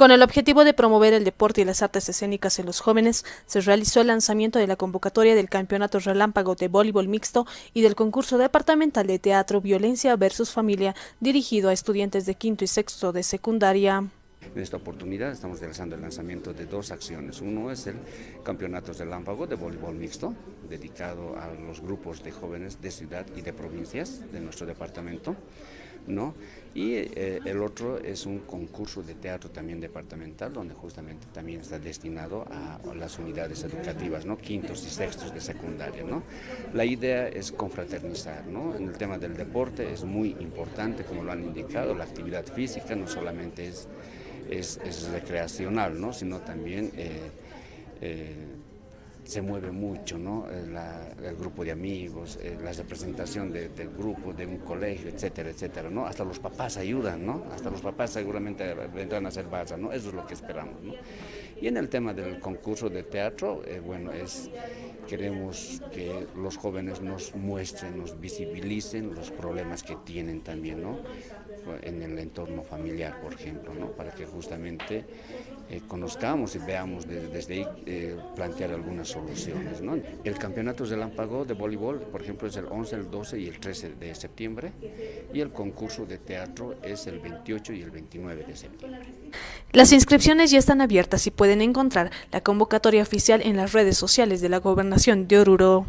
Con el objetivo de promover el deporte y las artes escénicas en los jóvenes, se realizó el lanzamiento de la convocatoria del Campeonato Relámpago de Voleibol Mixto y del concurso departamental de teatro Violencia versus Familia, dirigido a estudiantes de quinto y sexto de secundaria. En esta oportunidad estamos realizando el lanzamiento de dos acciones. Uno es el Campeonato Relámpago de Voleibol Mixto, dedicado a los grupos de jóvenes de ciudad y de provincias de nuestro departamento. ¿No? Y eh, el otro es un concurso de teatro también departamental, donde justamente también está destinado a, las unidades educativas, ¿no? Quintos y sextos de secundaria, ¿no? La idea es confraternizar, ¿no? En el tema del deporte es muy importante, como lo han indicado, la actividad física no solamente es, es, recreacional, ¿no? Sino también... Eh, eh, se mueve mucho, ¿no? Eh, el grupo de amigos, eh, la representación del grupo, de un colegio, etcétera, etcétera, ¿no? Hasta los papás ayudan, ¿no? Hasta los papás seguramente vendrán a hacer baza, ¿no? Eso es lo que esperamos, ¿no? Y en el tema del concurso de teatro, eh, bueno, es queremos que los jóvenes nos muestren, nos visibilicen los problemas que tienen también, ¿no? En el entorno familiar, por ejemplo, ¿no? Para que justamente eh, conozcamos y veamos desde, ahí eh, plantear algunas soluciones, ¿no? El campeonato relámpago de voleibol, por ejemplo, es el 11, el 12 y el 13 de septiembre y el concurso de teatro es el 28 y el 29 de septiembre. Las inscripciones ya están abiertas y pueden encontrar la convocatoria oficial en las redes sociales de la Gobernación de Oruro.